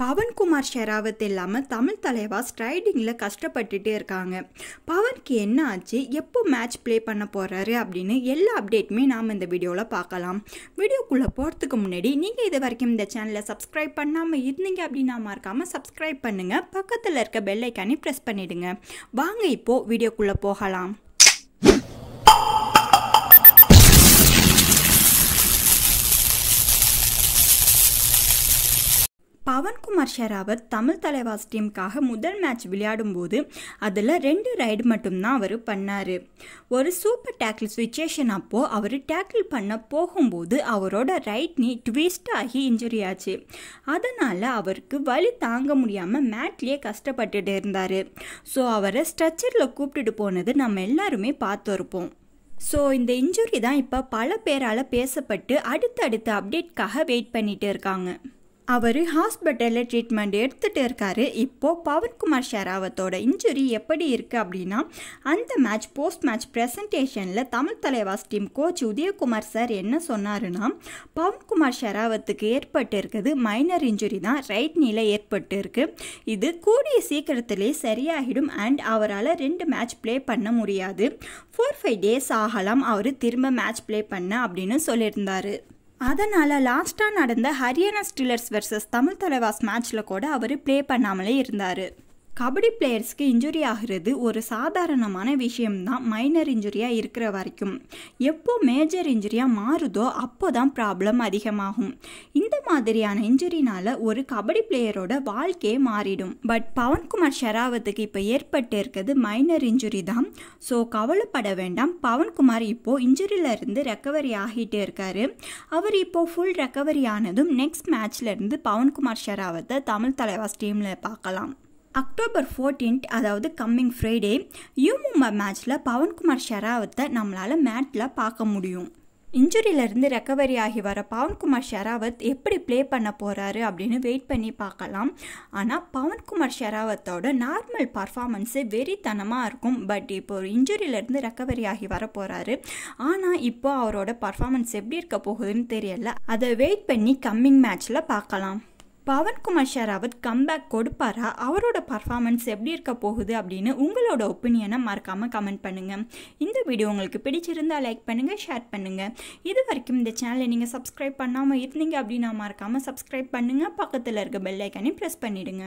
பவன்குமார் ஷெராவத் இல்லாமல் தமிழ் தலைவா ஸ்ட்ரைடிங்கில் கஷ்டப்பட்டுட்டே இருக்காங்க. பவனுக்கு என்ன ஆச்சு? எப்போ மேட்ச் ப்ளே பண்ண போகிறாரு அப்படின்னு எல்லா அப்டேட்டுமே நாம் இந்த வீடியோவில் பார்க்கலாம். வீடியோக்குள்ளே போகிறதுக்கு முன்னாடி நீங்கள் இது வரைக்கும் இந்த சேனலை சப்ஸ்கிரைப் பண்ணாமல் இருந்தீங்க அப்படின்னா மறக்காமல் சப்ஸ்கிரைப் பண்ணுங்கள் பக்கத்தில் இருக்க பெல்லைக்கானே ப்ரெஸ் பண்ணிவிடுங்க வாங்க இப்போது வீடியோக்குள்ளே போகலாம். பவன்குமார் ஷெராவத் தமிழ் தலைவாஸ் டீமுக்காக முதல் மேட்ச் விளையாடும்போது அதில் ரெண்டு ரைடு மட்டும்தான் அவர் பண்ணார். ஒரு சூப்பர் டேக்கிள் சுச்சுவேஷன் அப்போது அவர் டேக்கிள் பண்ண போகும்போது அவரோட ரைட் நீ ட்விஸ்ட் ஆகி இன்ஜுரி ஆச்சு. அதனால் அவருக்கு வலி தாங்க முடியாமல் மேட்லேயே கஷ்டப்பட்டுட்டு இருந்தார். ஸோ அவரை ஸ்ட்ரெச்சரில் கூப்பிட்டுட்டு போனது நம்ம எல்லாருமே பார்த்து இருப்போம். ஸோ இந்த இன்ஜுரி தான் இப்போ பல பேரால் பேசப்பட்டு அடுத்தடுத்த அப்டேட்காக வெயிட் பண்ணிகிட்டு இருக்காங்க. அவர் ஹாஸ்பிட்டலில் ட்ரீட்மெண்ட் எடுத்துகிட்டு இருக்காரு. இப்போது பவன்குமார் ஷெராவத்தோட இன்ஜுரி எப்படி இருக்குது அப்படின்னா அந்த match post match ப்ரெசன்டேஷனில் Tamil Thalaivas team coach Udhayakumar sir என்ன சொன்னாருன்னா பவன்குமார் ஷெராவத்துக்கு ஏற்பட்டு இருக்குது மைனர் இன்ஜுரி தான் ரைட் நீல ஏற்பட்டு இருக்குது இது கூடிய சீக்கிரத்திலே சரியாகிடும் அண்ட் அவரால் ரெண்டு மேட்ச் ப்ளே பண்ண முடியாது. ஃபோர் ஃபைவ் டேஸ் ஆகலாம் அவர் திரும்ப மேட்ச் ப்ளே பண்ண அப்படின்னு சொல்லியிருந்தார். அதனால் லாஸ்ட்டாக நடந்த ஹரியானா ஸ்டில்லர்ஸ் வெர்சஸ் தமிழ் தலைவாஸ் மேட்ச்சில் கூட அவர் ப்ளே பண்ணாமலே இருந்தார். கபடி பிளேயர்ஸ்க்கு இன்ஜுரி ஆகிறது ஒரு சாதாரணமான விஷயம்தான். மைனர் இன்ஜுரியாக இருக்கிற வரைக்கும். எப்போ மேஜர் இன்ஜுரியாக மாறுதோ அப்போ தான் ப்ராப்ளம் அதிகமாகும். இந்த மாதிரியான இன்ஜுரினால் ஒரு கபடி பிளேயரோட வாழ்க்கையே மாறிடும். பட் பவன்குமார் ஷெராவத்துக்கு இப்போ ஏற்பட்டு இருக்கிறது மைனர் இன்ஜுரி தான். ஸோ கவலைப்பட வேண்டாம். பவன்குமார் இப்போது இன்ஜுரியிலேருந்து ரெக்கவரி ஆகிட்டே இருக்காரு. அவர் இப்போது ஃபுல் ரெக்கவரி ஆனதும் நெக்ஸ்ட் மேட்ச்லேருந்து பவன்குமார் ஷெராவத்தை தமிழ் தலைவாஸ் டீமில் பார்க்கலாம். அக்டோபர் ஃபோர்டீன்த் அதாவது கம்மிங் ஃப்ரைடே யூமும்பா மேட்ச்சில் பவன்குமார் ஷெராவத்தை நம்மளால் மேட்டில் பார்க்க முடியும். இன்ஜுரியிலேருந்து ரெக்கவரி ஆகி வர பவன்குமார் ஷெராவத் எப்படி ப்ளே பண்ண போகிறாரு அப்படின்னு வெயிட் பண்ணி பார்க்கலாம். ஆனால் பவன்குமார் ஷெராவத்தோட நார்மல் பர்ஃபாமன்ஸு வெறித்தனமாக இருக்கும். பட் இப்போ ஒரு இன்ஜுரியிலேருந்து ரெக்கவரி ஆகி வர போகிறாரு ஆனால் இப்போ அவரோட பர்ஃபாமன்ஸ் எப்படி இருக்க போகுதுன்னு தெரியல. அதை வெயிட் பண்ணி கம்மிங் மேட்ச்சில் பார்க்கலாம். பவன்குமார் ஷெராவத் கம்பேக் கொடுப்பாரா? அவரோட பர்ஃபார்மன்ஸ் எப்படி இருக்க போகுது அப்படின்னு உங்களோட ஒப்பீனியனை மறக்காமல் கமெண்ட் பண்ணுங்கள் இந்த வீடியோ உங்களுக்கு பிடிச்சிருந்தா லைக் பண்ணுங்கள் ஷேர் பண்ணுங்கள் இது வரைக்கும் இந்த சேனலை நீங்கள் சப்ஸ்கிரைப் பண்ணாமல் இருந்தீங்க அப்படின்னா மறக்காமல் சப்ஸ்கிரைப் பண்ணுங்கள் பக்கத்தில் இருக்க பெல் ஐக்கானே ப்ரெஸ் பண்ணிவிடுங்க